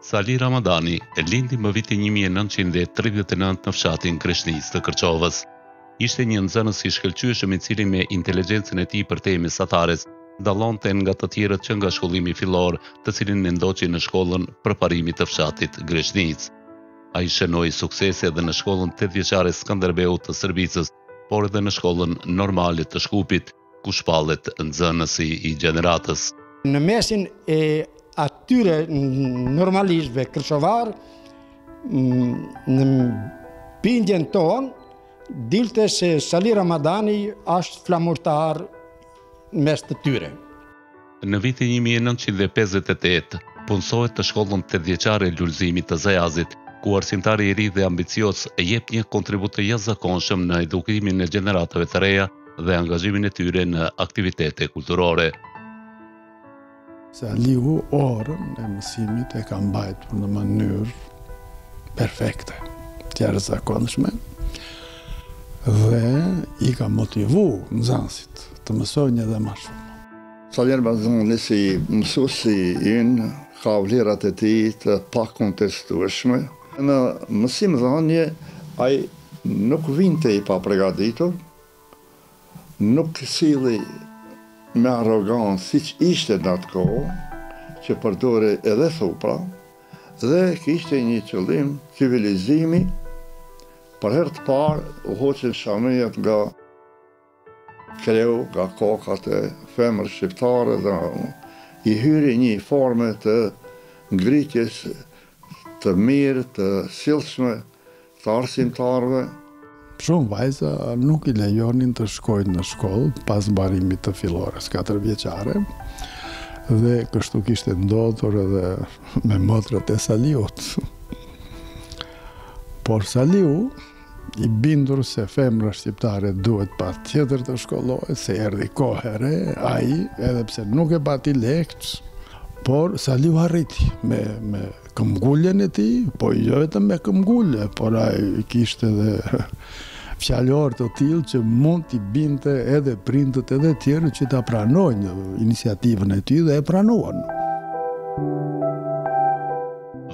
Sali Ramadani lindi më vitin një mijë e nëntëqind e tridhjetë e nëntë në fshatin Greshnicë të Kërçovës. Ishte një nxënës i shkëlqyeshëm i cili me inteligjencën e tij përtej mesatares dallonte nga të tjerët që nga shkollimi fillor, të cilin e ndoqi në shkollën Përparimi të fshatit Greshnicë. Ai shënoi suksese edhe në shkollën tetëvjeçare Skënderbeu të Sërbicës, por edhe në shkollën normale të Shkupit, ku shpallet nxënësi i gjeneratës. Në mesin e atyre normalistëve kërçovarë, në bindjen tonë, dilte se Sali Ramadani është flamurtar midis tyre. Në vitin një mijë e nëntëqind e pesëdhjetë e tetë, punësohet në shkollën tetëvjeçare Lulëzimi të Zajazit, ku arsimtari i ri dhe ambicioz jep një kontribut të jashtëzakonshëm në edukimin e gjeneratave të reja dhe angazhimin e tyre në aktivitete kulturore. Saliu orën e mësimit e ka mbajtur në mënyrë perfekte, të jashtëzakonshme dhe i ka motivu nxansit Të mësojnë edhe ma shumë. Sali Ramadani si mësusi ynë ka vlerat e tij të pakontestueshme. Në mësimdhanie, ai nuk vinte i papregaditur, nuk sillej me arrogancë siç ishte në atë kohë, që përdorej edhe thupra, dhe kishte një qëllim civilizimi, për herë të parë u hoqën shamijet nga Kreu nga kokat e femrës shqiptare dhe i hyri një forme të ngritjes të mirë, të sjellshme të arsimtarëve. Shumë vajza nuk i lejonin të shkojnë në shkollë pas mbarimit të fillores katërvjeçare dhe kështu kishte ndodhur edhe me motrat e Saliut. Por Saliu I bindur se femra shqiptare duhet patjetër të shkollohet, se erdhi kohë e re, ai, edhe pse nuk e pati lehtë, por Saliu arriti me, me këmbënguljen e tij, po jo vetëm me këmbëngulje, por ai kishte dhe fjalor të tillë që mund t'i bindte edhe prindët edhe tjerët që ta pranojnë iniciativën e tij dhe e pranuan.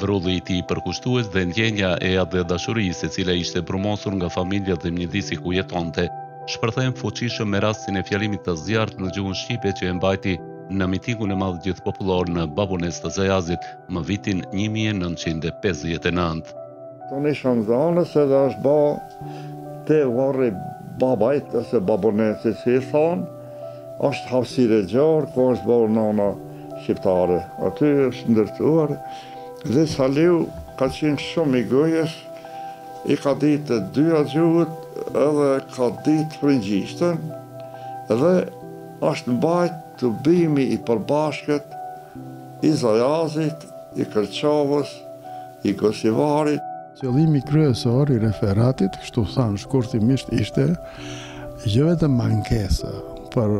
Vrulli i tij përkushtues dhe ndjenja e atdhedashurisë, e cila ishte brumosur nga familja dhe mjedisi ku jetonte, shpërthen fuqishëm me rastin e fjalimit të zjarrtë në gjuhën shqipe që e mbajti në mitingun e madh gjithëpopullor në Babunesë të Zajazit më vitin një mijë e nëntëqind e pesëdhjetë e nëntë. Tan ishim nxanës edhe është ba te varri i babait ose babonesës si i thonë. Është hapësirë e gjerë ku është bërë nëna shqiptare. Aty është ndërtuar dhe Saliu ka qenë shumë i gojës, i ka ditë të dyja gjuhët edhe ka ditë frëngjishten dhe është mbajt tubimi i përbashkët i Zajazit, i Kërçovës, i Gosivarit. Qëllimi kryesor i referatit, kështu thanë shkurtimisht, ishte jo vetëm ankesa për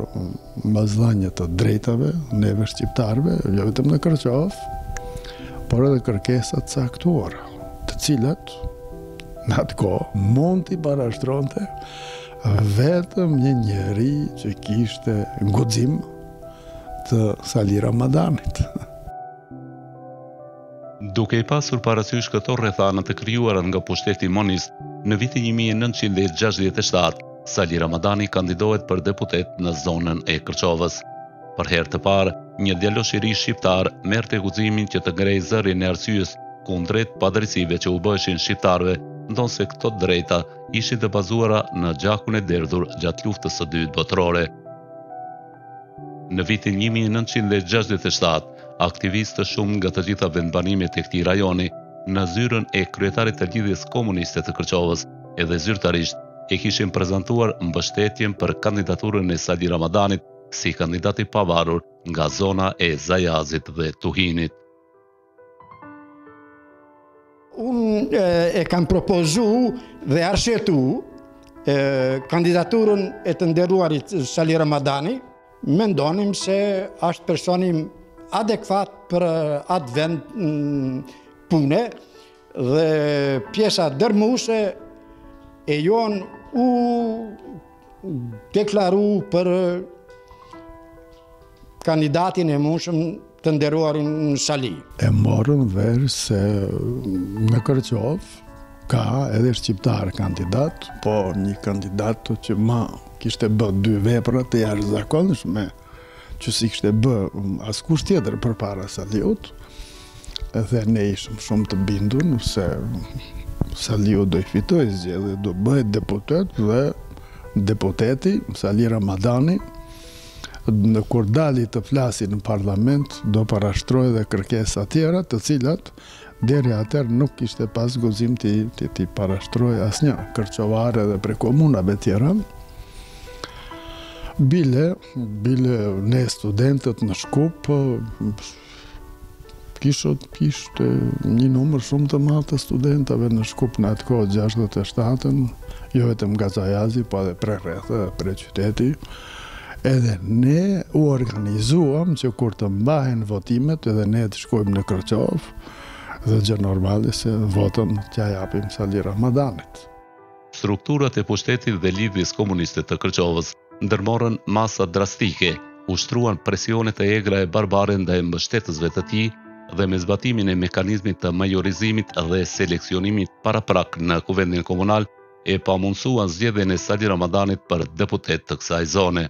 mosdhanie të drejtave neve shqiptarëve, jo vetëm në Kërçovë, por edhe kërkesa të caktuara, të cilat në atë kohë mund t'i parashtronte vetëm një njeri që kishte guxim të Sali Ramadanit. Duke i pasur parasysh këto rrethana të krijuara nga pushteti monist, në vitin një mijë e nëntëqind e gjashtëdhjetë e shtatë, Sali Ramadani kandidohet për deputet në zonën e Kërçovës. Për herë të parë, një djalosh i ri shqiptar merrte guximin që të ngrejë zërin e arsyes kundrejt padrejtësive që u bëheshin shqiptarëve, ndonëse këto drejta ishin të bazuara në gjakun e derdhur gjatë Luftës së Dytë Botërore. Në vitin një mijë e nëntëqind e gjashtëdhjetë e shtatë, aktivistë të shumtë nga të gjitha vendbanimet e këtij rajoni, në zyrën e kryetarit të Lidhjes Komuniste të Kërçovës edhe zyrtarisht, e kishin prezantuar mbështetjen për kandidaturën e Sali Ramadanit si kandidat i pavarur nga zona e Zajazit dhe Tuhinit. Unë e kam propozu dhe arsyetu kandidaturën e të nderuarit Sali Ramadani, mendonim se ashtë personi ma adekvat për atë vend pune dhe pjesa dërmuse e jonë u deklaru për kandidatin e mundshëm të nderuarin në Sali. E morën vesh se në Kërçovë ka edhe shqiptar kandidat, po një kandidat që ma kishte bë dy vepra të jashtëzakonshme, që s'i kishte bë askush tjetër përpara Saliut, dhe ne ishim shumë të bindur se Saliu do i fitoj zgjedhje, do bëhet deputet dhe deputeti Sali Ramadani, në kur dali të flasi në parlament, do parashtroj dhe kërkesa tjera të cilat Deri atëherë nuk kishte pas guxim t'i t'i parashtrojë asnjë kërçovar edhe prej komunave tjera, bile, bile ne studentët në Shkup, kishët, kishte një numër shumë të madh të studentave në Shkup në atë kohë 67-ën, jo vetëm nga Zajazi, po edhe prej rrethi, prej qyteti, Edhe ne u organizuam që kur të mbahen votimet edhe ne të shkojmë në Kërçovë dhe gjë normale se votën t'ja japim Sali Ramadanit. Strukturat e pushtetit dhe Lidhjes Komuniste të Kërçovës ndërmorën masa drastike, ushtruan presione të egra e barbare ndaj mbështetësve të tij dhe me zbatimin e mekanizmit të majorizimit dhe seleksionimit paraprak në Kuvendin Komunal, e pamundësuan zgjedhjen e Sali Ramadanit për deputet të kësaj zone.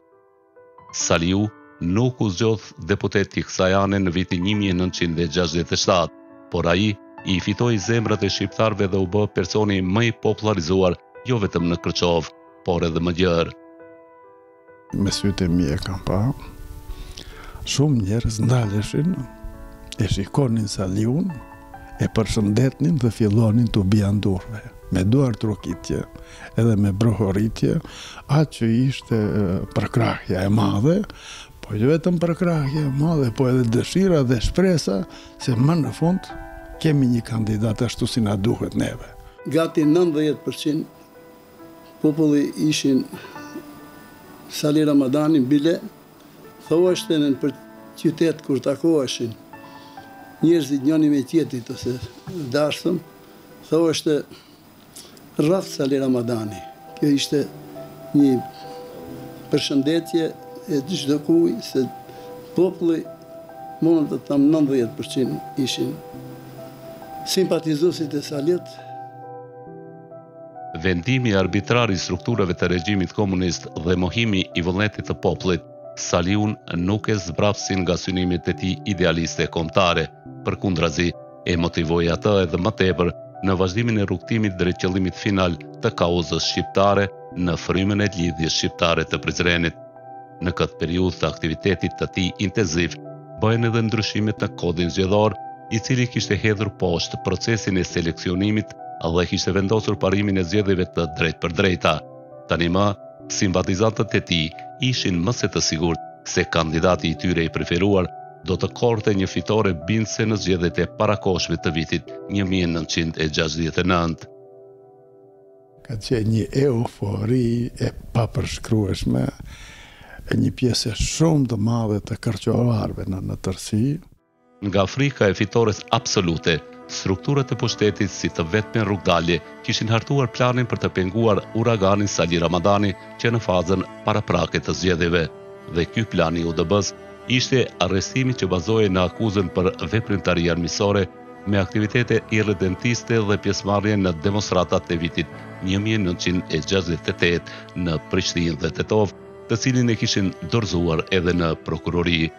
Saliu nuk u zgjodh deputet i kësaj ane në vitin një mijë e nëntëqind e gjashtëdhjetë e shtatë, por ai i fitoi zemrat e shqiptarëve dhe u bë personi më i popullarizuar jo vetëm në Kërçovë, por edhe më gjerë. Me sytë e mi e kam pa, shumë njerëz ndaleshin, e shikonin Saliun, e përshëndetnin dhe fillonin të bian durve. Me duar trokitje edhe me brohoritje, atë që ishte përkrahja e madhe, po jo vetëm përkrahja e madhe, po edhe dëshira dhe shpresa se më në fund kemi një kandidat ashtu si na duhet neve. Gati 90% Populli ishin Sali Ramadani, bile thoheshte nëpër qytet kur takoheshin njerëzit njëri me tjetrin ose dasmë, thoheshte rroftë Sali Ramadani. Kjo ishte një përshëndetje e çdokujt se populli mund të thamë 90% ishin simpatizuesit e Saliut. Vendimi arbitrar i strukturave të regjimit komunist dhe mohimi i vullnetit të popullit, Saliun nuk e zbrapsin nga synimet e tij idealiste kombëtare, përkundrazi, e motivoi atë edhe më tepër në vazhdimin e rrugëtimit drejt qëllimit final të kauzës shqiptare në frymën e Lidhjes Shqiptare të Prizrenit. Në këtë periudhë të aktivitetit të tij intensiv, bëhen edhe ndryshimet në Kodin Zgjedhor, i cili kishte hedhur poshtë procesin e seleksionimit dhe kishte vendosur parimin e zgjedhjeve të drejtpërdrejta. Tani më, simpatizantët e tij ishin më se të sigurt se kandidati i tyre i preferuar do të korrte një fitore bindëse në zgjedhjet e parakohshme të vitit një mijë e nëntëqind e gjashtëdhjetë e nëntë. Ka qenë një eufori e papërshkrueshme e një pjese shumë të madhe të kërçovarëve në në tërësi. Nga frika e fitores absolute, strukturat e pushtetit si të vetme rrugëdalje kishin hartuar planin për të penguar uraganin Sali Ramadani që në fazën paraprake të zgjedhjeve. Dhe ky plan i UDB-së ishte arrestimi që bazohej në akuzën për veprimtari armiqësore me aktivitete irredentiste dhe pjesëmarrje në demonstratat e vitit një mijë e nëntëqind e gjashtëdhjetë e tetë në Prishtinë dhe Tetovë, të cilin e kishin dorëzuar edhe në prokurori.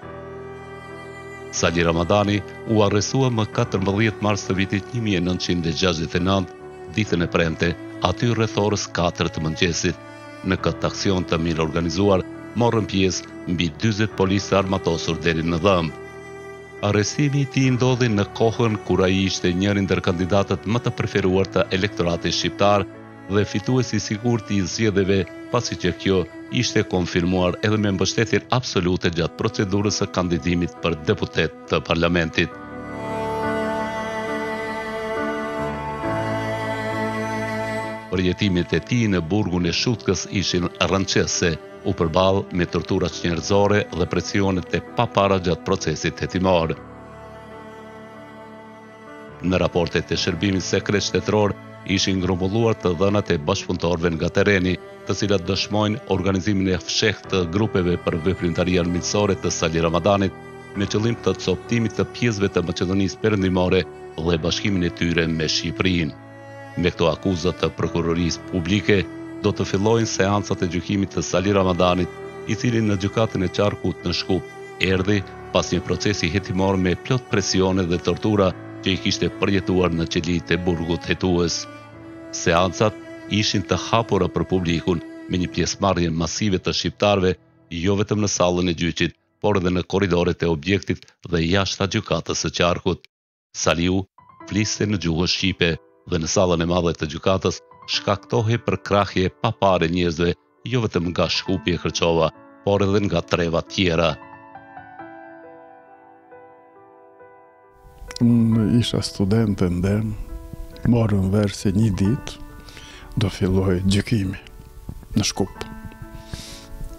Sali Ramadani u arrestua më katërmbëdhjetë mars të vitit një mijë e nëntëqind e gjashtëdhjetë e nëntë, ditën e premte, aty rreth orës katër të mëngjesit. Në këtë aksion të mirëorganizuar morën pjesë mbi dyzet policë të armatosur deri në dhëmbë. Arrestimi i tij ndodhi në kohën kur ai ishte njëri ndër kandidatët më të preferuar të elektoratit shqiptar dhe fituesi i sigurt i zgjedhjeve, pasi që kjo ishte konfirmuar edhe me mbështetjen absolute gjatë procedurës së kandidimit për deputet të parlamentit. Përjetimet e tij në burgun e Shutkës ishin rrënqethëse. u përball me torturat çnjerëzore dhe presionet e papara gjatë procesit hetimor. Në raportet e shërbimit sekret shtetëror ishin grumbulluar të dhënat e bashkëpunëtorëve nga terreni, të cilat dëshmojnë organizimin e fshehtë të grupeve për veprimtarinë armiqësore të Sali Ramadanit, me qëllim të copëtimit të pjesëve të Maqedonisë Perëndimore dhe bashkimin e tyre me Shqipërinë. Me këto akuza të Prokurorisë Publike do të fillojnë seancat e gjykimit të Sali Ramadanit, i cili në Gjykatën e Qarkut në Shkup erdhi pas një procesi hetimor me plot presione dhe tortura që i kishte përjetuar në qelitë e burgut hetues. Seancat ishin të hapura për publikun, me një pjesëmarrje masive të shqiptarëve jo vetëm në sallën e gjyqit, por edhe në korridoret e objektit dhe jashta Gjykatës së Qarkut. Saliu fliste në gjuhën shqipe dhe në sallën e madhe të gjykatës shkaktohej përkrahje e paparë e njerëzve jo vetëm nga Shkupi e Kërçova, por edhe nga trevat tjera. Unë isha studente edhe morëm vesh se një ditë do fillojë gjykimi. Në Shkup.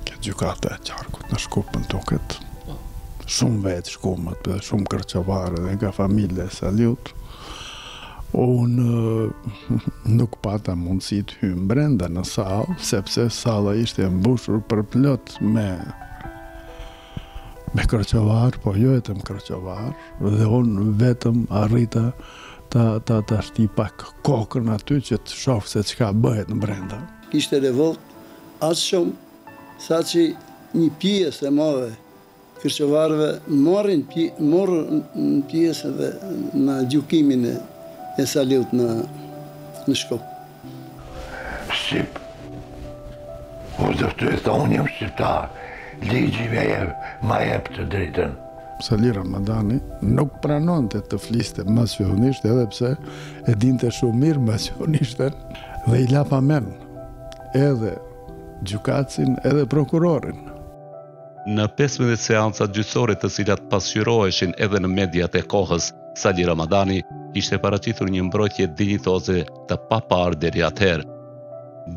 Te gjykata e qarkut në Shkup më duket shumë vetë shkumë dhe shumë kërçovarë dhe nga familja e Saliut. Unë nuk pata mundësi të hyj brenda në sallë, sepse salla ishte mbushur përplot me me kërçovarë, po jo vetëm kërçovarë, dhe unë vetëm arrita ta, ta, ta shti pak kokën aty që të shof se çka bëhet në brenda. Kishte revoltë aq shumë, saqë një pjesë e madhe e kërçovarëve morën pje, morën pjesë dhe në gjykimin e, e Saliut në, në Shkup. Shqip. O zot e thonë unë jam shqiptar. Ligji ma jep të drejtën. Sali Ramadani nuk pranonte të fliste maqedonisht edhe pse e dinte shumë mirë maqedonishten dhe i la pa mend edhe gjykatësin edhe prokurorin. Në 15 seancat gjyqësore të cilat pasqyroheshin edhe në mediat e kohës, Sali Ramadani kishte paraqitur një mbrojtje dinjitoze të paparë deri atëherë.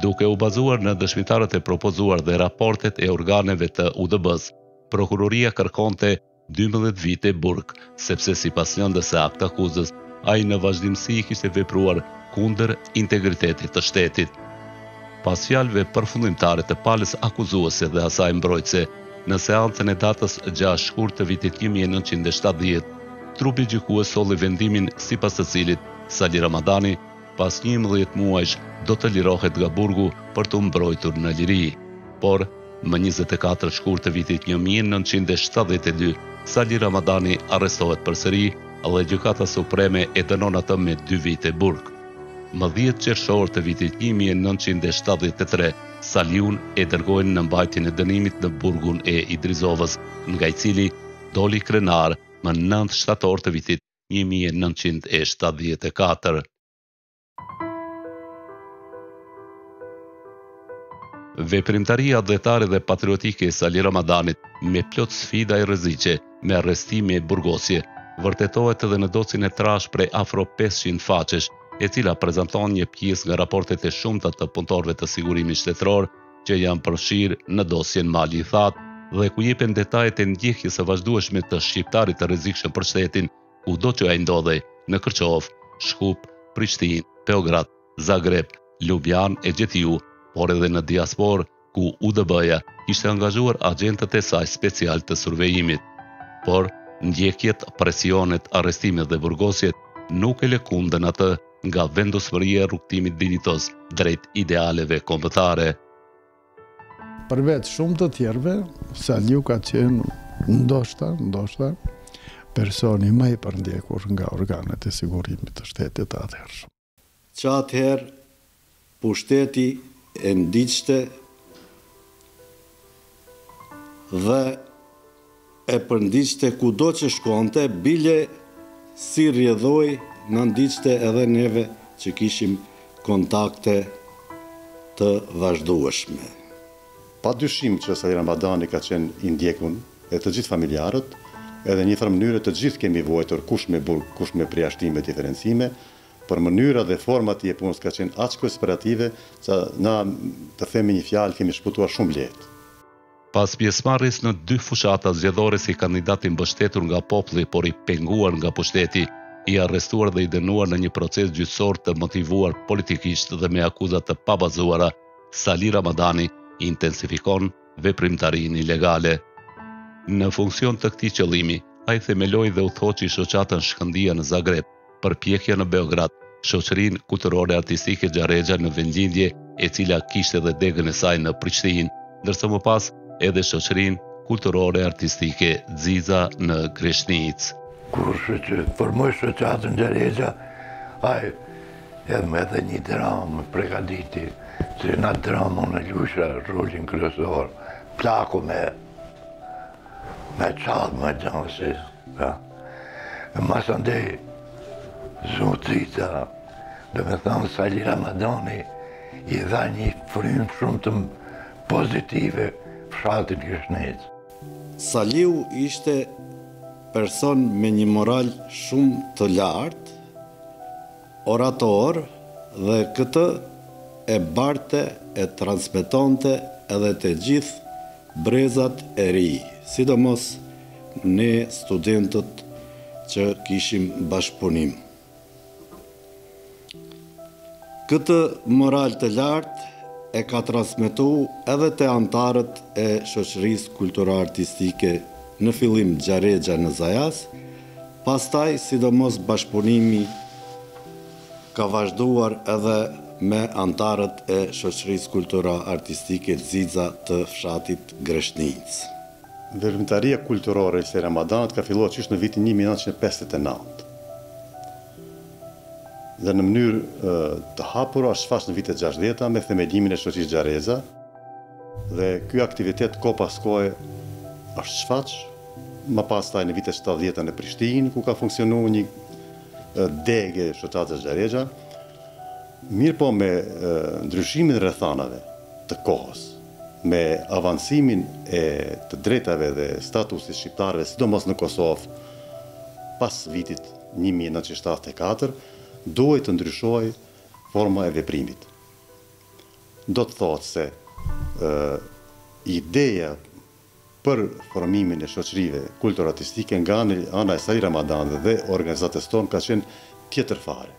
Duke u bazuar në dëshmitarët e propozuar dhe raportet e organeve të UDB-së, prokuroria kërkonte dymbëdhjetë vite burg, sepse sipas lëndës së aktakuzës, ai në vazhdimësi kishte vepruar kundër integritetit të shtetit. Pas fjalëve përfundimtare të palës akuzuese dhe asaj mbrojtëse, në seancën e datës gjashtë shkurt të vitit një mijë e nëntëqind e shtatëdhjetë, trupi gjykues solli vendimin sipas të cilit Sali Ramadani, pas njëmbëdhjetë muajsh do të lirohet nga burgu për t'u mbrojtur në liri. Por, më njëzet e katër shkurt të vitit një mijë e nëntëqind e shtatëdhjetë e dy, Sali Ramadani arrestohet përsëri dhe Gjykata Supreme e dënon atë me dy vite burg. Më dhjetë qershor të vitit një mijë e nëntëqind e shtatëdhjetë e tre, Saliun e dërgojnë në mbajtjen e dënimit në burgun e Idrizovës, nga i cili doli krenar më nëntë shtator të vitit një mijë e nëntëqind e shtatëdhjetë e katër. Veprimtaria atdhetare dhe patriotike e Sali Ramadanit, me plot sfida e rreziqe, me arrestime e burgosje, vërtetohet edhe në dosjen e trashë prej afro pesëqind faqesh, e cila prezanton një pjesë nga raportet e shumta të punëtorëve të Sigurimit Shtetëror, që janë përfshirë në dosjen Mali i Thatë dhe ku jepen detajet e ndjekjes së vazhdueshme të shqiptarit të rrezikshëm për shtetin, kudo që ai ndodhej, në Kërçovë, Shkup, Prishtinë, Beograd, Zagreb, Lubjanë e gjetiu, por edhe në diasporë, ku UDB-ja kishte angazhuar agjentët e saj specialë të survejimit. Por, ndjekjet, presionet, arrestimet dhe burgosjet nuk e lëkundën atë nga vendosmëria e rrugëtimit dinjitoz drejt idealeve kombëtare. Përveç shumë të tjerëve, Saliu ka qenë ndoshta, ndoshta, personi më i përndjekur nga organet e sigurimit të shtetit të atëhershëm. Që atëherë Pushteti e ndiqte dhe e përndiqte kudo që shkonte, bile si rrjedhojë na ndiqte edhe neve që kishim kontakte të vazhdueshme. Pa dyshim që Sali Ramadani ka qenë i ndjekun e të gjithë familjarët, edhe në një farë mënyre të gjithë kemi vuajtur kush me burg, kush me përjashtime, diferencime, Por mënyra dhe forma e tij e punës ka qenë aq konspirative sa na, të them me një fjalë, kemi shpëtuar shumë lehtë. Pas pjesëmarrjes në dy fushata zgjedhore si kandidat i mbështetur nga populli por i penguar nga pushteti, i arrestuar dhe i dënuar në një proces gjyqësor të motivuar politikisht dhe me akuza të pabazuara, Sali Ramadani intensifikon veprimtarinë ilegale. Në funksion të këtij qëllimi, ai themeloi dhe udhëhoqi shoqatën Shkëndija në Zagreb, përpjekja në Beograd, shoqërinë kulturore artistike Xharexha në vendlindje, e cila kishte dhe degën e saj në Prishtinë, ndërsa më pas edhe shoqërinë kulturore artistike Xixa në Greshnicë. Kur formoi shoqatën Xharexha, ai edhe me edhe një dramë pregaditi, që në dramë në lujsha rolin kryesor, plaku me me qalë me gjanë, si, Mas andej, zotria, domethënë Sali Ramadani, i dha një frymë shumë pozitive fshatin Greshnicë. Saliu ishte person me një moral shumë të lartë, orator dhe këtë e barte e transmetonte edhe te gjithë brezat e ri, sidomos Ne studentët që kishim bashkëpunim. Këtë moral të lartë e ka transmetu edhe te anëtarët e Shoqërisë Kulturo-Artistike në fillim Xharexha në Zajas, pastaj sidomos bashkëpunimi ka vazhduar edhe me anëtarët e Shoqërisë Kulturo-Artistike Xixa të fshatit Greshnicë. Veprimtaria kulturore e Sali Ramadanit ka filluar qysh në vitin një mijë e nëntëqind e pesëdhjetë e nëntë dhe në mënyrë të hapur është shfaqë në vitet e gjashtëdhjeta me themelimin e Shoqërisë Xharexha dhe ky aktivitet kohë pas kohe është shfaqë ma pastaj në vitet shtatëdhjeta në Prishtinë ku ka funksionu një degë e Shoqatës Xharexha mirëpo me ndryshimin e rrethanave të kohës Me avancimin e të drejtave dhe statusit shqiptarëve, sidomos në Kosovë, pas vitit një mijë e nëntëqind e shtatëdhjetë e katër, duhej të ndryshohej forma e veprimit. Do të thotë se ideja për formimin e shoqërive kultur-artistike nga ana e Sali Ramadanit dhe organizatës tonë ka qenë tjetër fare.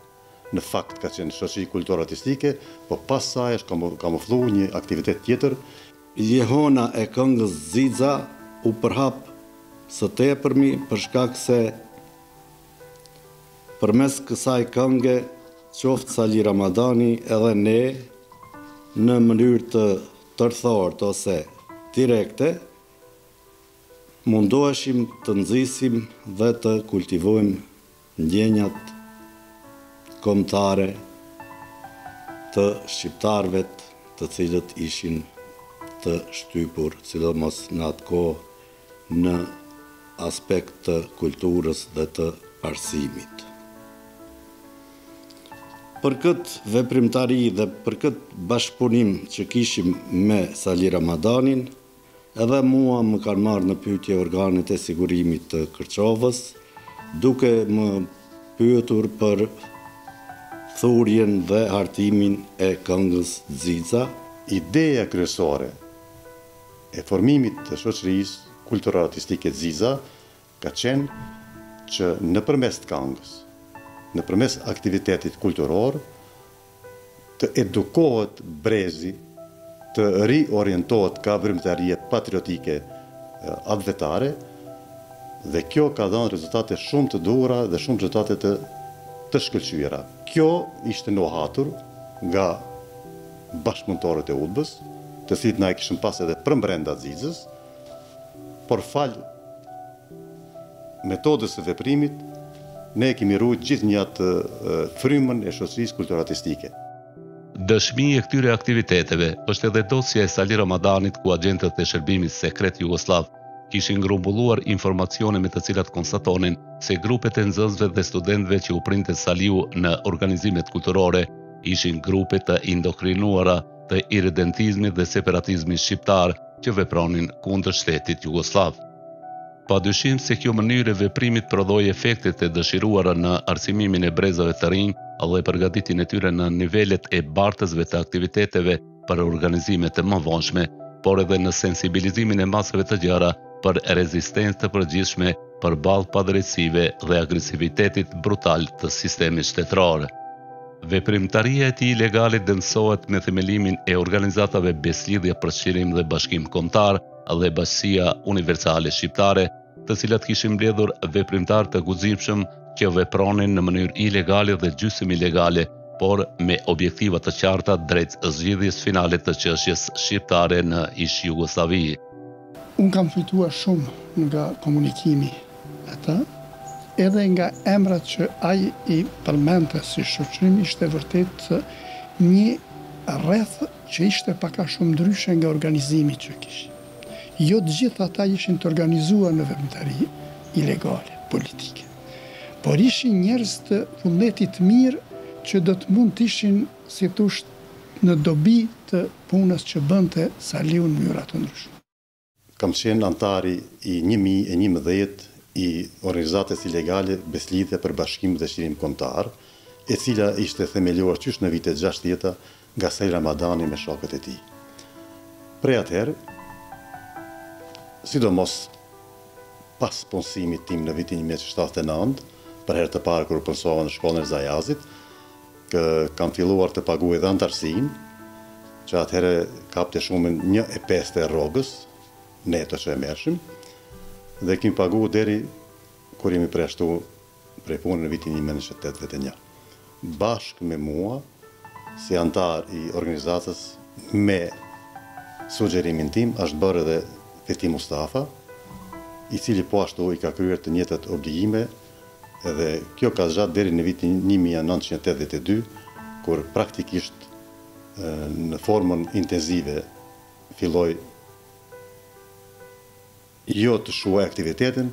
Në fakt ka qenë shoqëri kultur-artistike, po pas saj është kamufllu një aktivitet tjetër, Jehona e këngës Xixa u përhap së tepërmi për shkak se përmes kësaj kënge qoftë Sali Ramadani edhe ne në mënyrë të tërthortë ose direkte, mundoheshim të nxisim dhe të kultivojmë ndjenjat kombëtare të shqiptarëve të cilët ishin të shtypur, sidomos në atë kohë, në aspekt të kulturës dhe të arsimit. Për këtë veprimtari dhe për këtë bashkëpunim që kishim me Sali Ramadanin, edhe mua më kanë marrë në pyetje organet e sigurimit të Kërçovës, duke më pyetur për thurjen dhe hartimin e këngës Xixa, Ideja kryesore e formimit të shoqërisë kulturorartistike Xixa ka qenë që nëpërmes këngës, nëpërmes aktivitetit kulturor të edukohet brezi, të riorientohet ka veprimtaria patriotike atdhetare dhe kjo ka dhënë rezultate shumë të duhura dhe shumë rezultate të të shkëlqyera. Kjo ishte nuhatur nga bashkëpunëtorët e UDB-së, të cilët na e kishim pas edhe përmbrenda Xixës, por falë metodës së veprimit, ne e kemi rujt gjithnjë atë frymën e shoqërisë kulturartistike. Dëshmi e këtyre aktiviteteve është edhe dosja e Sali Ramadanit ku agjentët e Shërbimit Sekret Jugosllav kishin grumbulluar informacione me të cilat konstatonin se grupet e nxënësve dhe studentëve që u printe Saliu në organizimet kulturore Ishin grupe të indoktrinuara të irredentizmit dhe separatizmit shqiptar që vepronin kundër shtetit jugosllav. Pa dyshim se kjo mënyrë e veprimit prodhoi efektet e dëshiruara në arsimimin e brezave të rinj dhe përgatitjen e tyre në nivelet e bartësve të aktiviteteve për organizime të mëvonshme, por edhe në sensibilizimin e masave të gjëra për rezistencë të përgjithshme përballë padrejtësive dhe agresivitetit brutal të sistemit shtetëror. Veprimtaria e tij ilegale dendësohet me themelimin e organizatave Besëlidhja për Çlirim dhe Bashkim Kombëtar dhe Bashkësia Universale Shqiptare, të cilat kishin mbledhur veprimtarë të guximshëm që vepronin në mënyrë ilegale dhe gjysmë ilegale, por me objektiva të qarta drejt zgjidhjes finale të çështjes shqiptare në ish-Jugosllavi. Unë kam fituar shumë nga komunikimi me të, edhe nga emrat që ai i përmendte si shoqërim ishte vërtet një rreth që ishte pak a shumë ndryshe nga organizimi që kishim. Jo të gjithë ata ishin të organizuar në veprimtari ilegale politike, por ishin njerëz të vullnetit të mirë që do të mund të ishin, si të thush, në dobi të punës që bënte Saliu në mënyra të ndryshme. Kam qenë anëtar i një mijë e njëmbëdhjetë i organizatës ilegale Beslidhja për Bashkim dhe Çlirim Kombëtar, e cila ishte themeluar qysh në vitet gjashtëdhjeta nga Sali Ramadani me shokët e tij. Prej atëherë, sidomos pas punësimit tim në vitin një mijë e nëntëqind e shtatëdhjetë e nëntë, për herë të parë kur u punësova në shkollën e Zajazit, kam filluar të paguaj dhe anëtarësinë, që atëherë kapte shumën një e pesta e rrogës neto që e merrshim, dhe e kemi pagu deri kur jemi përjashtu prej pune në vitin një mijë e nëntëqind e tetëdhjetë e një, bashkë me mua, si anëtar i organizatës, me sugjerimin tim është bërë edhe Fethi Mustafa, i cili po ashtu i ka kryer të njëjtat obligime dhe kjo ka zgjatë deri në vitin një mijë e nëntëqind e tetëdhjetë e dy, kur praktikisht në formën intenzive filloi. jo të shuajë aktivitetin,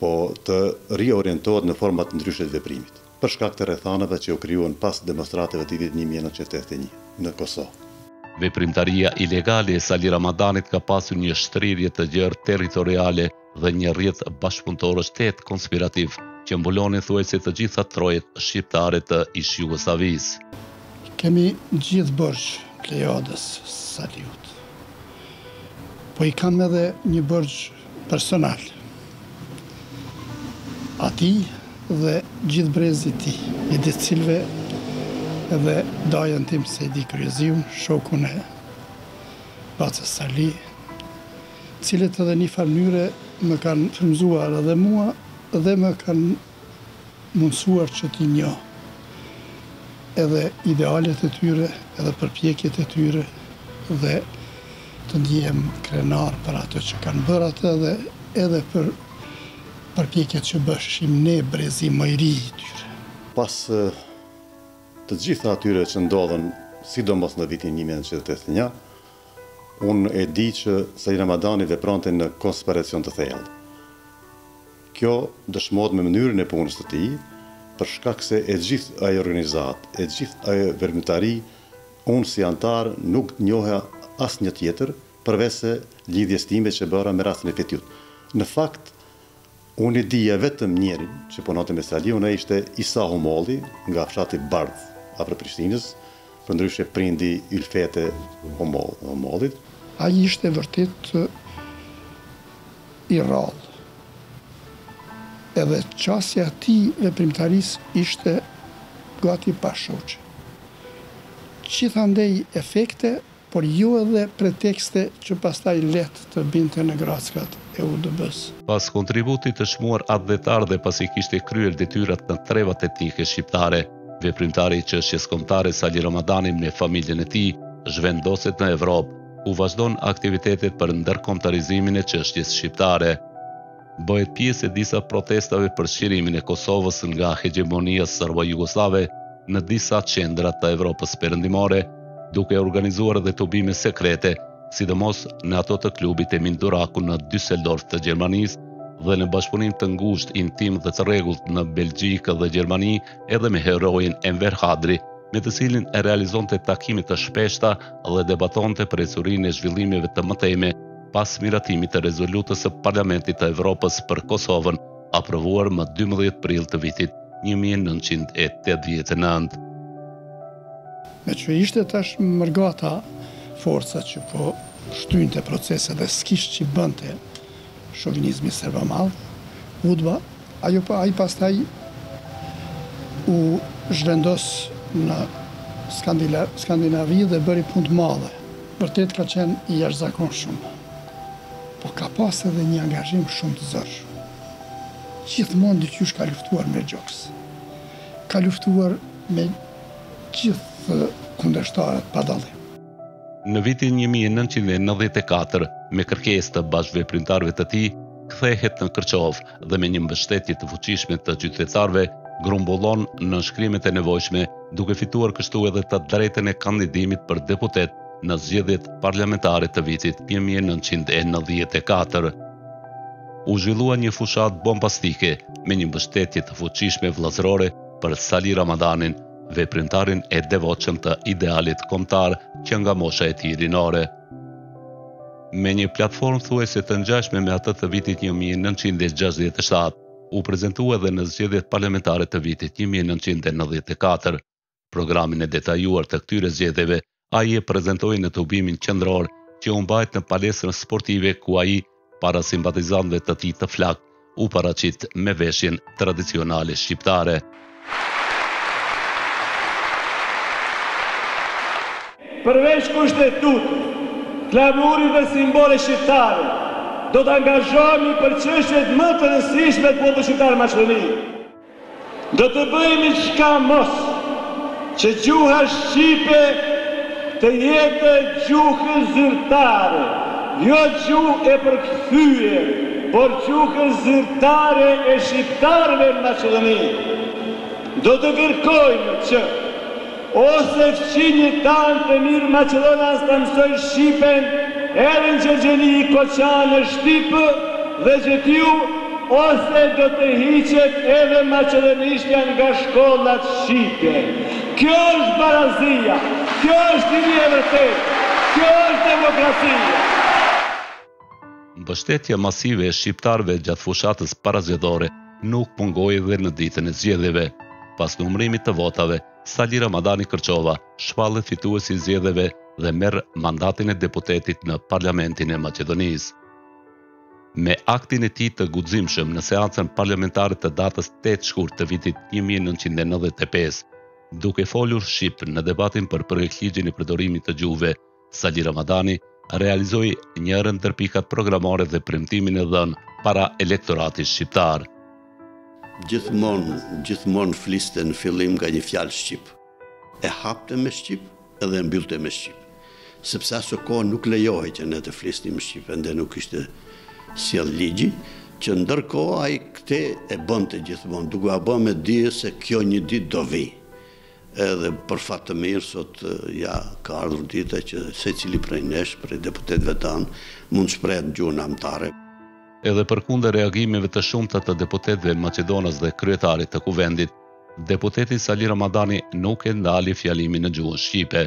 po të riorientohet në forma të ndryshme të veprimit, për shkak të rrethanave që u krijuan pas demonstratave të vitit një mijë e nëntëqind e tetëdhjetë e një në Kosovë. Veprimtaria ilegale e Sali Ramadanit ka pasur një shtrirje të gjerë territoriale dhe një rrjet bashkëpunëtorësh tejet konspirativ, që mbulonin thuajse të gjitha trojet shqiptare të ish-Jugosllavisë. Kemi gjithë borxh plejadës së Saliut. Po i kam edhe një borxh personal atij dhe gjithë brezit të tij, midis të cilëve edhe dajën tim Sejdi Kryeziu, shokun e Bacës Sali, të cilët edhe në një farë mënyre më kanë frymëzuar edhe mua dhe më kanë mundësuar që t'i njoh edhe idealet e tyre edhe përpjekjet e tyre dhe të ndihem krenar për atë që kanë bërë ata dhe edhe për përpjekjet që bëshim ne brezi më i ri i tyre. Pas të gjitha atyre që ndodhën sidomos në vitin një mijë e nëntëqind e tetëdhjetë e një, unë e di që Sali Ramadani vepronte në konspiracion të thellë. Kjo dëshmohet me mënyrën e punës të tij, për shkak se e gjithë ajo organizatë, e gjithë ajo veprimtari, unë si anëtar nuk njihja asnjë tjetër, përveçse lidhjes time që bëra me rastin e Fetiut. Në fakt, unë e dija vetëm njërin që punonte me Saliun, ai ishte Isa Humolli, nga fshati Bardh, afër Prishtinës, Përndryshe prindi i Ylfete Humollit. Ai ishte vërtet i rrallë. Edhe qasja e tij veprimtarisë ishte gati pa shoqe. Gjithandej efekte por jo edhe pretekste që pastaj lehtë të binte në grackat e UDB-së. Pas kontributit të çmuar atdhetar dhe pasi kishte kryer detyrat në trevat etnike shqiptare, veprimtari i çështjes kombëtare Sali Ramadani me familjen e tij zhvendoset në Evropë, ku vazhdon aktivitetet për ndërkombëtarizimin e çështjes shqiptare. bëhet pjesë e disa protestave për çlirimin e Kosovës nga hegjemonia serbo-jugosllave në disa qendra të Evropës Perëndimore, duke organizuar dhe tubime sekrete, sidomos në ato të klubit Emin Duraku në Düsseldorf të Gjermanisë, dhe në bashkëpunim të ngushtë, intim dhe të rregullt në Belgjikë dhe Gjermani edhe me heroin Enver Hadri, me të cilin e realizonte takime të shpeshta dhe debatonte për ecurinë e zhvillimeve të mëtejme pas miratimit të rezolutës së Parlamentit të Evropës për Kosovën, aprovuar më dymbëdhjetë prill të vitit një mijë e nëntëqind e tetëdhjetë e nëntë. Meqë ishte tash mërgata forca që po shtynte proceset dhe s'kish që bënte shovinizmi serbomadh, udba Ai pastaj u zhvendos në Skandinavi dhe bëri punë të madhe. Vërtet ka qenë i jashtëzakonshëm, po ka pas edhe një angazhim shumë të zor. Gjithmonë dyqysh ka luftuar me gjoks. Ka luftuar me gjithë kundërshtarët pa dallim. Në vitin një mijë e nëntëqind e nëntëdhjetë e katër, me kërkesë të bashkëveprimtarëve të tij, kthehet në Kërçovë dhe me një mbështetje të fuqishme të qytetarëve, grumbullon nënshkrimet e nevojshme, duke fituar kështu edhe të drejtën e kandidimit për deputet në zgjedhjet parlamentare të vitit një mijë e nëntëqind e nëntëdhjetë e katër. U zhvillua një fushatë bombastike me një mbështetje të fuqishme vëllazërore për Sali Ramadanin, veprimtarin e devotshëm të idealit kombëtar që nga mosha e tij rinore. Me një platformë thuajse të ngjashme me atë të vitit një mijë e nëntëqind e gjashtëdhjetë e shtatë, u prezantua edhe në zgjedhjet parlamentare të vitit një mijë e nëntëqind e nëntëdhjetë e katër. Programin e detajuar të këtyre zgjedhjeve Ai e prezantoi në tubimin qendror që u mbajt në palestrën sportive ku ai, para simpatizantëve të tij të flaktë, u paraqit me veshjen tradicionale shqiptare. Përveç Kushtetutës, flamurit dhe simboleve shqiptare, do të angazhohemi për çështjet më të rëndësishme të popullit shqiptar në Maqedoni. Do të bëjmë çka mos që gjuha shqipe të jetë gjuhë zyrtare, jo gjuhë e përkthyer, por gjuhë zyrtare e shqiptarëve në Maqedoni. Do të kërkojmë që Ose fqinjët tanë të mirë maqedonas ta mësojnë shqipen edhe në Gjevgjeli, Koçan e Shtip dhe gjetiu ose do të hiqet edhe maqedonishtja nga shkollat shqipe kjo është barazia kjo është hiri i vërtetë kjo është demokracia. Mbështetja masive e shqiptarëve gjatë fushatës parazgjedhore nuk mungoi edhe në ditën e zgjedhjeve. Pas numërimit të votave, Sali Ramadani Kërçova shpallet fitues i zgjedhjeve dhe merr mandatin e deputetit në Parlamentin e Maqedonisë. Me aktin e tij të guximshëm në seancën parlamentare të datës tetë shkurt të vitit një mijë e nëntëqind e nëntëdhjetë e pesë, duke folur shqip në debatin për Projektligjin e Përdorimit të Gjuhëve, Sali Ramadani realizoi njërën ndër pikat programore dhe premtimin e dhënë para elektoratit shqiptar. Gjithmonë, gjithmonë fliste në fillim nga një fjalë shqip. E hapte me shqip edhe e mbyllte me shqip. Sepse aso kohë nuk lejohej që ne të flisnim shqip, ende nuk ishte sjellë ligji, që ndërkohë ai këtë e bënte gjithmonë, duke ua bërë me dije se kjo një ditë do vijë. Edhe për fat të mirë sot ia ka ardhur dita që secili prej nesh, prej deputetëve tanë, mund të shprehet në gjuhën amtare. Edhe përkundër reagimeve të shumta të deputetëve maqedonas dhe kryetarit të Kuvendit, deputeti Sali Ramadani nuk e ndali fjalimin në gjuhën shqipe.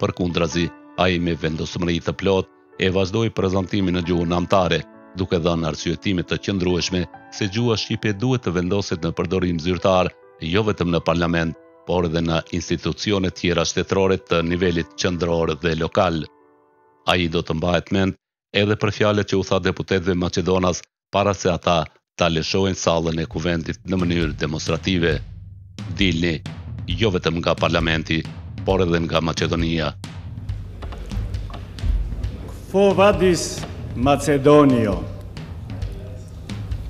Përkundrazi, ai me vendosmëri të plotë, e vazhdoi prezantimin në gjuhën amtare, duke dhënë arsyetime të qëndrueshme se gjuha shqipe duhet të vendoset në përdorim zyrtar jo vetëm në parlament, por edhe në institucionet tjera shtetërore të nivelit qendror dhe lokal. Ai do të mbahet mend edhe për fjalët që u tha deputetëve maqedonas para se ata ta lëshojnë sallën e Kuvendit në mënyrë demonstrative, dilni jo vetëm nga parlamenti, por edhe nga Maqedonia. Kvo vadis Macedonio,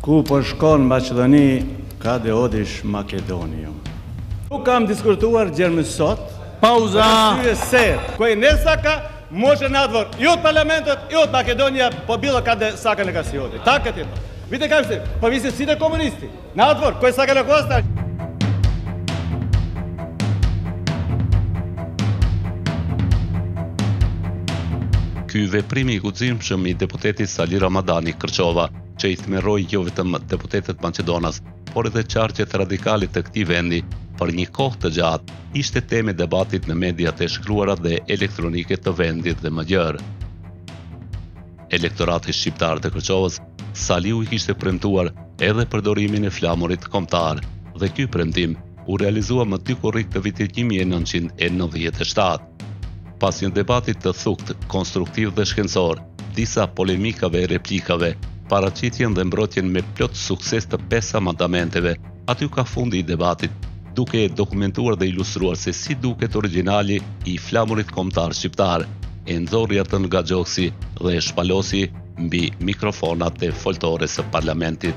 ku po shkon Maqedoni, kade odish Makedonio. Nuk kam diskutuar gjer më sot, Pauza! Koj ne saka mozhe nadvor, i od parlamentot, i od Makedonija, po bilo kade saka neka si odi. Taka ti, po. Vide kazha se, pa vie se site komunisti. Nadvor, koj saka neka osta. Ky veprim i guximshëm i deputetit Sali Ramadani, Kërçova, që i tmerroi jo vetëm deputetët maqedonas, por edhe qarqet radikale të këtij vendi, për një kohë të gjatë, ishte temë e debatit në mediat e shkruara dhe elektronike të vendit dhe më gjërë. Elektoratit shqiptar të Kërçovës, Saliu i kishte premtuar edhe përdorimin e flamurit kombëtar, dhe ky premtim u realizua më dy korrik të vitit 1997. Pas një debati të thuktë, konstruktiv dhe shkencor, disa polemikave e replikave, paraqitjen dhe mbrojtjen me plot sukses të pesë amandamenteve, aty kah fundi i debatit, duke e dokumentuar dhe ilustruar se si duket origjinali i flamurit kombëtar shqiptar, e nxori atë nga gjoksi dhe e shpalosi mbi mikrofonat e foltores së parlamentit.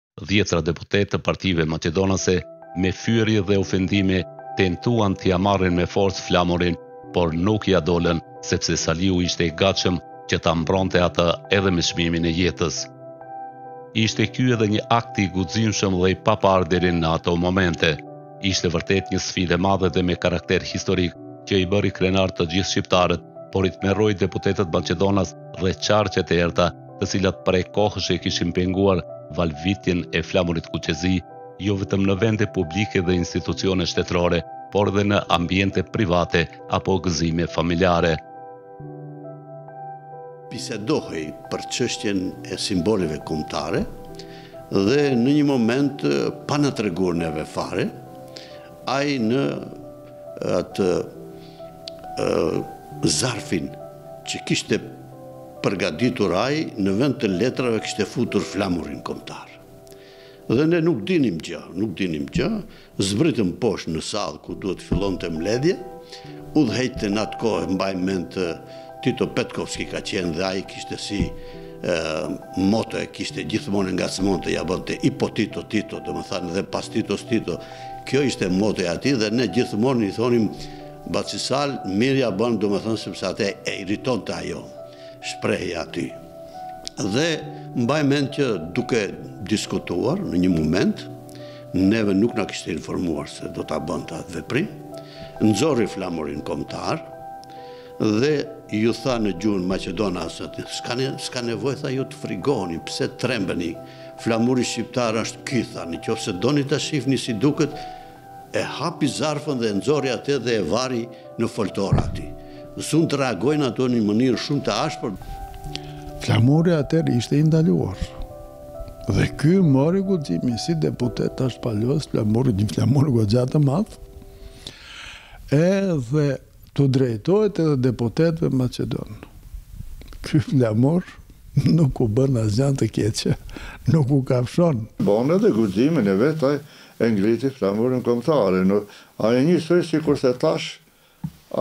dhjetëra deputetë të partive maqedonase me fyerje dhe ofendime tentuan t'ia marrin me forcë flamurin, por nuk ia dolën sepse Saliu ishte i gatshëm që ta mbronte atë edhe me çmimin e jetës. Ishte ky edhe një akt i guximshëm dhe i paparë deri në ato momente. Ishte vërtet një sfidë e madhe dhe me karakter historik që i bëri krenarë të gjithë shqiptarët, por i tmerroi deputetët maqedonas dhe qarqet e errëta të cilat prej kohësh e kishin penguar valvitjen e flamurit kuqezi, jo vetëm në vende publike dhe institucione shtetërore, por dhe në ambiente private apo gëzime familjare. Bisedohej për çështjen e simboleve kombëtare dhe në një moment pa na treguar neve fare, ai në atë zarfin që kishte përgatitur ai në vend të letrave kishte futur flamurin kombëtar. Dhe ne nuk dinim gjë, nuk dinim gjë, zbritëm poshtë në sallë ku duhet të fillonte mbledhja, udhëheqte në atë kohë e mbaj mend Tito Petkovski ka qenë dhe ai kishte si moto e kishte gjithmonë e ngacmonte ia bënte i posle Tito Tito, domethënë dhe pas Titos Tito. Kjo ishte motoja e tij dhe ne gjithmonë i thonim Baci Sal mirë ia bën domethënë sepse atë e irritonte ajo shprehja aty dhe mbaj mend që duke diskutuar në një moment neve nuk na kishte informuar se do ta bënte atë veprim nxori flamurin kombëtar dhe iu tha në gjuhën maqedonase s'ka nevojë tha ju të frigoheni pse trembeni flamuri shqiptar është ky tha në qoftë se doni ta shifni si duket E hapi zarfin dhe e nxori atë dhe e vari në foltore aty. Zunë të reagojnë ato në një mënyrë shumë të ashpër. Flamuri atëherë ishte i ndaluar. Dhe ky mori guximin si deputet ta shpalosë flamurin, një flamur goxha të madh, edhe t'u drejtohet edhe deputetëve maqedonë. Ky flamur nuk u bën asgjë të keqe, nuk u kafshon. Me guximin e vet ai, E ngriti flamurin kombëtar e ai njësoj sikurse tash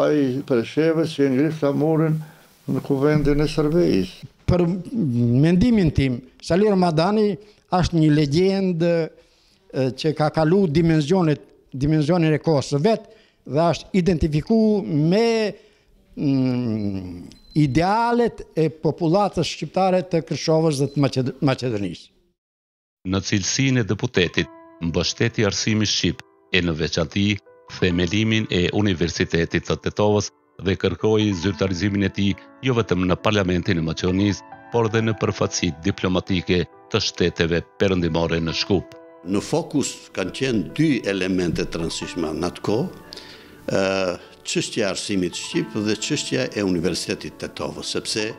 ai i Preshevës që e ngriti flamurin në Kuvendin e Serbisë. Për mendimin tim, Sali Ramadani është një legjendë që ka kalu dimenzionet, dimenzionin e kohës së vet dhe është identifiku me idealet e popullatës shqiptare të Kërçovës dhe të Maqedonisë. Në cilësinë e deputetit, mbështeti arsimin shqip e në veçanti themelimin e Universitetit të Tetovës dhe kërkoi zyrtarizimin e tij jo vetëm në Parlamentin e Maqedonisë, por dhe në përfaqësitë diplomatike të shteteve perëndimore në Shkup. Në fokus kanë qenë dy elemente të rëndësishma në atë kohë, çështja e arsimit shqip dhe çështja e Universitetit të Tetovës, sepse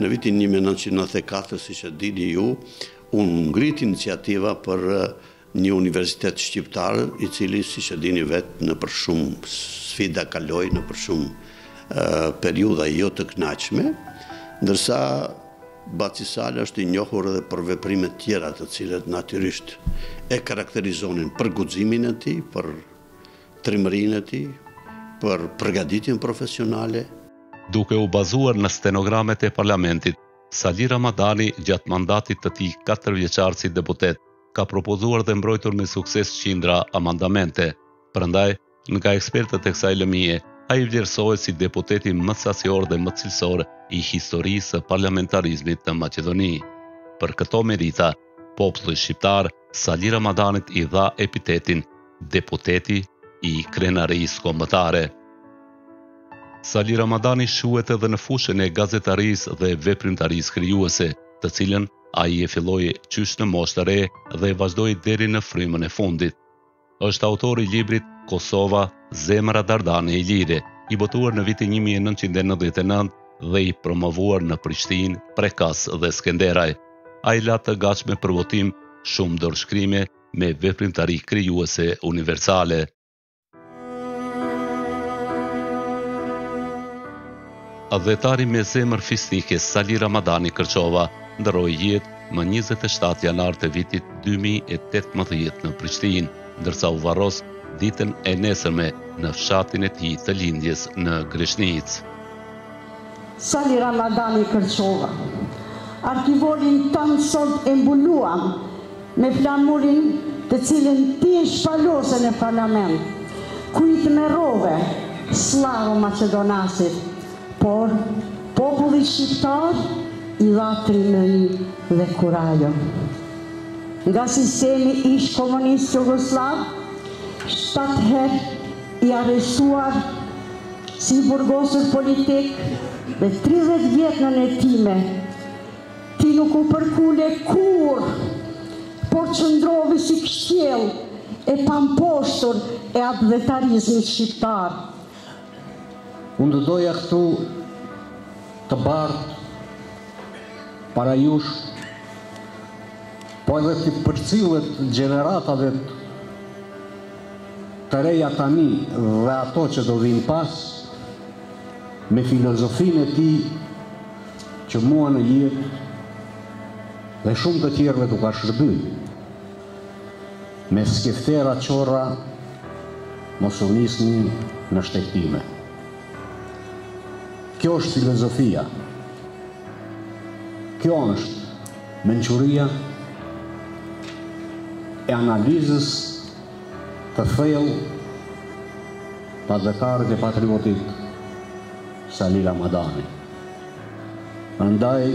në vitin një mijë e nëntëqind e nëntëdhjetë e katër, siç e dini ju, U ngrit iniciativa për një universitet shqiptar, i cili siç e dini vetë nëpër shumë sfida kaloi, nëpër shumë periudha jo të kënaqshme, ndërsa Baci Salë është i njohur edhe për veprimet tjera të cilat natyrisht e karakterizonin për guximin e tij, për trimërinë e tij, për përgatitjen profesionale. Duke u bazuar në stenogramet e parlamentit, Sali Ramadani gjatë mandatit të tij katërvjeçar si deputet, ka propozuar dhe mbrojtur me sukses qindra amandamente. Prandaj, nga ekspertët e kësaj lëmie, ai vlerësohet si deputeti më sasior dhe më cilësor i historisë së parlamentarizmit në Maqedoni. Për këto merita, Populli shqiptar Sali Ramadanit i dha epitetin Deputeti i Krenarisë Kombëtare. Sali Ramadani shquhet edhe në fushën e gazetarisë dhe veprimtarisë krijuese, të cilën ai e filloi qysh në moshë të re dhe e vazhdoi deri në frymën e fundit. Është autor i librit Kosova, zemra dardane ilire, i botuar në vitin një mijë e nëntëqind e nëntëdhjetë e nëntë dhe i promovuar në Prishtinë, Prekaz dhe Skenderaj. Ai la të gatshme për botim shumë dorëshkrime me veprimtari krijuese universale. Atdhetari me zemër fisnike Sali Ramadani Kërçova ndërroi jetë më njëzet e shtatë janar të vitit dy mijë e tetëmbëdhjetë në Prishtinë, ndërsa u varros ditën e nesërme në fshatin e tij të lindjes në Greshnicë. Sali Ramadani Kërçova, arkivolin tënd sot e mbuluam Me flamurin të cilin ti e shpalose në parlament, ku i tmerrove sllavomaqedonasit, por popullit shqiptar i dhe trimëri dhe kurajo. Nga sistemi ish komunist jugosllav, shtatë herë i arrestuar si i burgosur politik dhe tridhjetë vjet nën hetime, Ti nuk u përkule kurrë, por qëndrove si kështjellë e pamposhtur e atdhetarizmit shqiptar. Unë do doja këtu të bart para jush, po edhe t'i përcillet gjeneratave të reja tani dhe ato që do vijnë pas, me filozofinë e tij, që mua në jetë dhe shumë të tjerëve t'u ka shërby. Me skiftera qorra, mos u nisni në shtegtime. Kjo është filozofia. Kjo është mençuria e analizës të thellë të atdhetarit e patriotit Sali Ramadani. Andaj,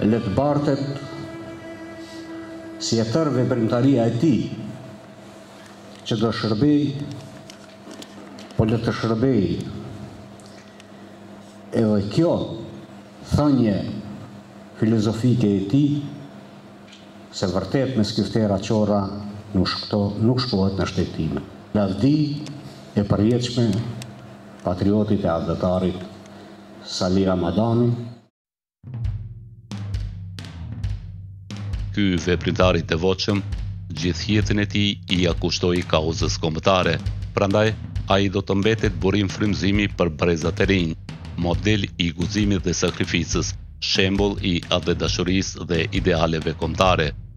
le të bartet si e tërë veprimtaria e tij që do shërbej, po le të shërbej edhe kjo thënie filozofike e tij se vërtet me skiftera qorra nuk shkohet në shtegtime. Lavdi e përjetshme patriotit e atdhetarit Sali Ramadani. Ky veprimtar i devotshëm, gjithë jetën e tij ia kushtoi kauzës kombëtare, prandaj ai do të mbetet burim frymëzimi për brezat e rinj, model i guximit dhe sakrificës, shembull i atdhedashurisë dhe idealeve kombëtare.